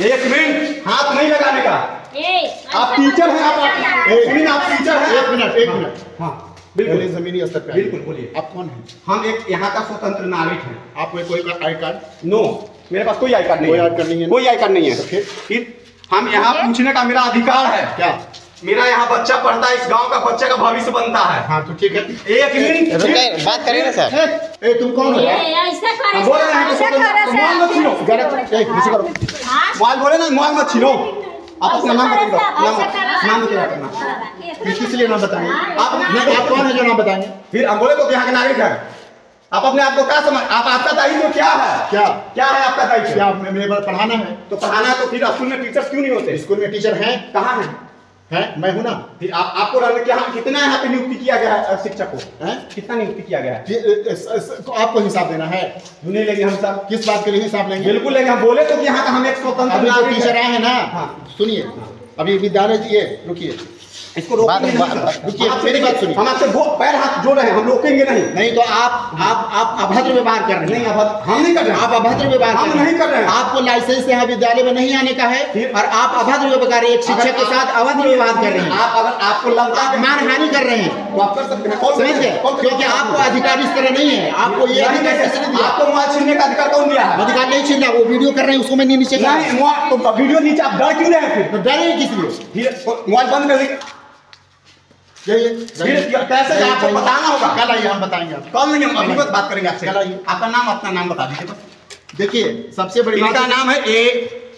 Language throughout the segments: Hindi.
एक मिनट हाथ नहीं लगाने का। आप टीचर हैं आप एक? सुनिए आप टीचर हैं। एक मिनट एक मिनट। हाँ बिल्कुल। जमीनी स्तर पर बिल्कुल, बोलिए। आप कौन हैं? हम एक यहाँ का स्वतंत्र नागरिक हैं। आपको कोई आई कार्ड? नो मेरे पास कोई आई कार्ड नहीं कोई है। आई कार्ड नहीं है? कोई आई कार्ड नहीं है। तो? फिर? हम यहाँ पूछने का मेरा अधिकार है। क्या? मेरा यहाँ बच्चा पढ़ता है इस गाँव का बच्चा का भविष्य बनता है। हाँ तो ठीक है। एक मिनट बात करिए ना सर। ए, तुम कौन हो? बोल रहे हैं मत छीनो। हाँ? मोबाइल बोले ना मोबाइल मत छीनो। आप अपना नाम बताइए नाम बताइए अपना किस लिए नाम बताएँगे? आप नहीं आप कौन है जो नाम बताएँगे? फिर हम बोले तो यहाँ के नागरिक है? आप अपने आप को क्या समझ आप आपका दायित्व क्या है? क्या? क्या है आपका दायित्व? क्या मेरे पर पढ़ाना है? तो पढ़ाना है तो फिर स्कूल में टीचर्स क्यों नहीं होते? स्कूल में टीचर हैं। कहाँ है? हैं? मैं हूँ ना। आ, आपको रहने क्या कितना यहाँ पे नियुक्ति किया गया है शिक्षक? को है? कितना नियुक्ति किया गया है? कि- स- आपको हिसाब देना है। क्यों नहीं लेंगे हम सब। किस बात के लिए हिसाब लेंगे? बिल्कुल लेंगे। हम बोले तो कि यहाँ का हम एक स्वतंत्र टीचर आए हैं ना हाँ। सुनिए। अभी विद्यालय जी ये रुकिए। इसको आपसे मेरी बात सुनिए। हम आपसे वो पैर हाथ जोड़ रहे हैं हम रोकेंगे नहीं। नहीं तो आप आप आप अभद्र व्यवहार कर रहे नहीं हैं हम नहीं कर रहे हैं। आप अभद्र व्यवहार हम नहीं कर रहे हैं। आपको लाइसेंस यहाँ विद्यालय में नहीं आने का है? और आप अभद्र व्यवहार एक शिक्षक के साथ अभद्र व्यवहार कर रहे हैं। आप अगर आपको लगता है मानहानि कर रहे हैं। तो आप कर सकते हैं। समझ? गए क्योंकि आपको अधिकार इस तरह नहीं है। आपको ये अधिकार आपको मोबाइल छीनने का अधिकार कौन दिया है? अधिकार नहीं छीनना वो वीडियो कर रहे हैं उसको मैं नहीं नीचे तो वीडियो नीचे आप डर क्यों रहे हैं फिर? तो डरे किस लिए? मोबाइल बंद कर देंगे कैसे आपको बताना होगा? कल आइए हम बताएँगे कल नहीं हम अभी बात बात करेंगे आपसे। कल आइए। आपका नाम अपना नाम बता दीजिए बस। देखिए सबसे बड़ी इनका नाम है ए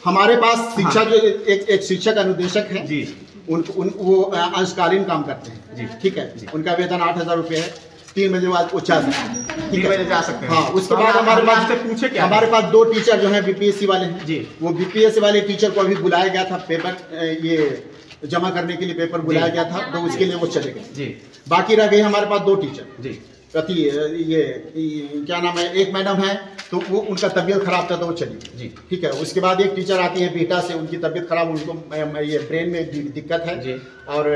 हमारे पास शिक्षा जो एक एक शिक्षक अनुदेशक है। जी। उन, उन वो अंशकालीन काम करते हैं। जी। ठीक है? जी। उनका वेतन आठ हज़ार रुपये है। तीन बजे बाद वो हैं तीन बजे जा सकते हैं। हाँ उसके बाद हमारे पास से पूछे क्या? हमारे पास दो टीचर जो है बीपीएससी वाले हैं। जी। वो बीपीएससी वाले टीचर को अभी बुलाया गया था पेपर ये जमा करने के लिए पेपर बुलाया गया था तो उसके लिए वो चले गए। जी। बाकी रह गए हमारे पास दो टीचर जी। अति ये, ये क्या नाम है एक मैडम है तो वो उनका तबीयत खराब था तो वो चली गई। जी। ठीक है उसके बाद एक टीचर आती है बेटा से उनकी तबीयत खराब उनको ये ब्रेन में दिक्कत है। जी। और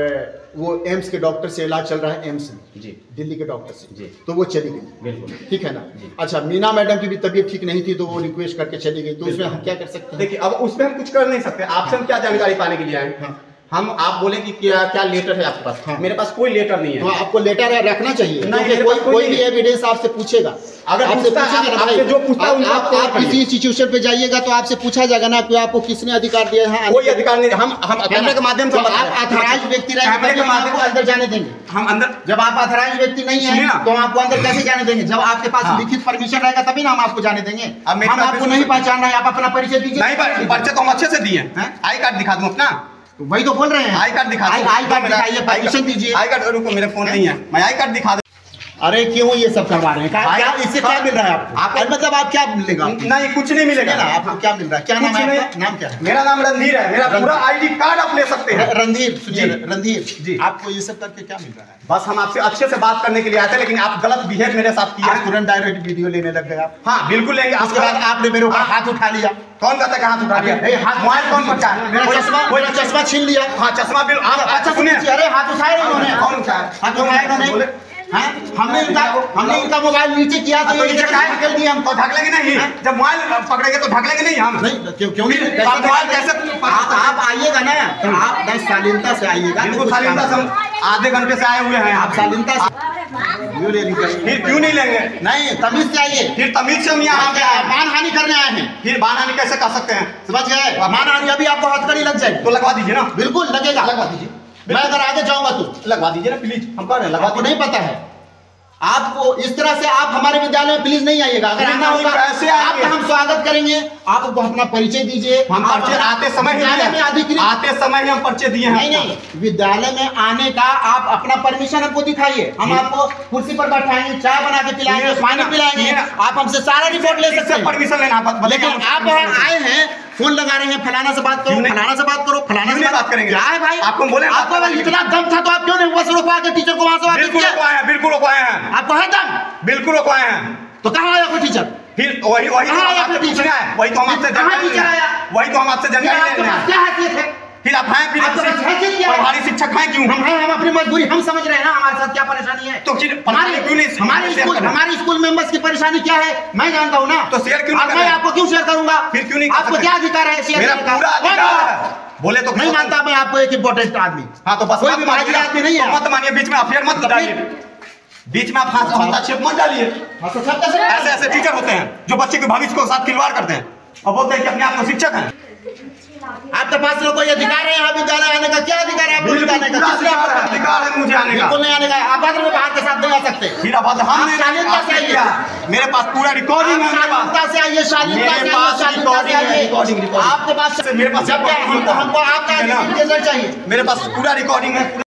वो एम्स के डॉक्टर से इलाज चल रहा है एम्स में। जी। दिल्ली के डॉक्टर से। जी। तो वो चली गई। बिल्कुल। ठीक है ना? जी। अच्छा मीना मैडम की भी तबीयत ठीक नहीं थी तो वो रिक्वेस्ट करके चली गई। तो उसमें हम क्या कर सकते हैं? देखिए अब उसमें हम कुछ कर नहीं सकते। आपसे हम क्या जानकारी पाने के लिए आए? हाँ। हम आप बोले कि क्या क्या लेटर है आपके पास? हाँ। मेरे पास कोई लेटर नहीं तो है आपको लेटर रखना चाहिए। नहीं, कोई कोई भी एविडेंस आपसे पूछेगा। अगर आपसे पूछेगा आप- जो पूछता आप- आप आप किसी इंस्टीट्यूशन पे जाइएगा तो आपसे पूछा जाएगा ना कि आपको किसने अधिकार दिया है कोई अधिकार नहीं हम हम कैमरे के माध्यम से तो आप अथराइज व्यक्ति कैमरे के हम माध्यम अंदर जाने देंगे। हम अंदर जब आप अथराइज व्यक्ति नहीं है तो हम आपको अंदर कैसे जाने देंगे? जब आपके पास हाँ। लिखित परमिशन रहेगा तभी ना हम आपको जाने देंगे। अब हम आपको नहीं पहचान रहे हैं आप अपना परिचय दीजिए। नहीं पर पर्चे तो हम अच्छे से दिए आई कार्ड दिखा दूँ अपना। तो वही तो बोल रहे हैं। आई कार्ड दिखा आई कार्ड दिखाइए परमिशन दीजिए। आई कार्ड रुको मेरे फ़ोन नहीं है। मैं आई कार्ड दिखा दूँ अरे क्यों ये सब करवा रहे हैं? क्या क्या इससे क्या मिल रहा है आपको? आपको- अरे मतलब आप क्या मिलेगा? नहीं कुछ नहीं मिलेगा। ना आपको क्या मिल रहा है? क्या नाम है नाम क्या है? मेरा नाम रणधीर है। मेरा। पूरा आईडी कार्ड आप ले सकते हैं। रणधीर सुनिए। रणधीर जी। आपको ये सब करके क्या मिल रहा है? बस हम आपसे अच्छे से बात करने के लिए आए थे लेकिन आप गलत बिहेव मेरे साथ आज तुरंत डायरेक्ट वीडियो लेने लग गए आप। हाँ बिल्कुल लेंगे। उसके बाद आपने मेरे ऊपर हाथ उठा लिया। कौन कहता है हाथ उठा लिया? हाथ मोबाइल कौन बच्चा मेरा चश्मा मेरा चश्मा छीन लिया। हाँ चश्मा बिल अच्छा अच्छा सुनिए। अरे हाथ उठाए उन्होंने कौन उठाया? हाथ उठाए उन्होंने। हैं? हमने इनका हमने इनका मोबाइल नीचे किया तो तो ये नीचे नीचे का है? ढकेल दिया तो हमको ढक लेंगे नहीं जब मोबाइल पकड़ेंगे तो ढक लेंगे नहीं हम। नहीं क्यों क्यों नहीं? मोबाइल कैसे आप आप आइएगा ना। तो आप दस शालीनता से आइएगा। तो बिल्कुल शालीनता से आधे घंटे से आए हुए हैं आप। शालीनता से क्यों ले फिर क्यों नहीं लेंगे? नहीं तमीज से आइए। फिर तमीज से हम यहाँ पे आए मान हानि करने आए हैं। फिर बानानी कैसे कर सकते हैं? समझ गए? मान हानि अभी आपको हथकड़ी लग जाए तो लगवा दीजिए ना। बिल्कुल लगेगा। लगवा दीजिए। मैं अगर आगे जाऊँगा तो लगवा दीजिए ना प्लीज़ हम कह रहे हैं आपको नहीं पता है। आपको इस तरह से आप हमारे विद्यालय में प्लीज़ नहीं आइएगा। अगर आना होगा? आपका हम स्वागत करेंगे। आपको अपना परिचय दीजिए। हम आप आते समय आते समय ही हम पर्चे दिए हैं नहीं नहीं विद्यालय में आने का आप अपना परमिशन हमको दिखाइए। हम आपको कुर्सी पर बैठाएँगे चाय बना के पिलाएँगे पानी पिलाएँगे। आप हमसे सारा रिपोर्ट ले सकते हैं। परमिशन लेना आप लेकिन आप आए हैं फ़ोन लगा रहे हैं फलाना से बात करो? फलाना से बात करो बात करेंगे? क्या है भाई? आपको बोले आपको अगर इतना दम था तो आप क्यों नहीं बस रुकवा के टीचर को वहाँ से बिल्कुल रुकवाए हैं बिल्कुल रुकवाए हैं। आपको है दम? बिल्कुल रुकवाए हैं। तो कहाँ आया कोई टीचर फिर वही वही तो कहाँ आया आपसे फिर पूछने आए। वही तो हम आपसे कहाँ टीचर आया? वही तो हम आपसे जानकारी क्या हैसियत है? फिर आप हैं फिर है? प्रभारी शिक्षक हैं क्यों? हम हैं हम अपनी मजबूरी हम समझ रहे हैं ना हमारे साथ क्या परेशानी है? तो फिर हमारे क्यों नहीं- हमारे स्कूल हमारे स्कूल मेंबर्स की परेशानी क्या है? मैं जानता हूँ ना। तो शेयर क्यों मैं आपको क्यों शेयर करूँगा? फिर क्यों नहीं आपको क्या अधिकार है शेयर मेरा? पूरा अधिकार है बोले तो नहीं मानता मैं आपको एक इम्पोर्टेंट आदमी। हाँ तो बस कोई भी आदमी नहीं है। तो मत मानिए बीच में अफेयर मत डालिए। बीच में आप हाथ हस्तक्षेप मत डालिए। हाँ, तो ऐसे ऐसे टीचर होते हैं जो बच्चे के भविष्य को साथ खिलवाड़ करते हैं और बोलते हैं कि अपने आप को शिक्षक हैं। आपके पास लोग कोई अधिकार है यहाँ विद्यालय आने का क्या अधिकार है आपको का? अधिकार है, है मुझे आने का। नहीं आने का। अभद्र व्यवहार के साथ नहीं आ सकते। फिर अब हम मेरे पास पूरा रिकॉर्डिंग है मेरे पास। से आइए शादी मेरे पास रिकॉर्डिंग है, रिकॉर्डिंग, रिकॉर्डिंग। आपके पास मेरे पास हमको आपका चाहिए। मेरे पास पूरा रिकॉर्डिंग है।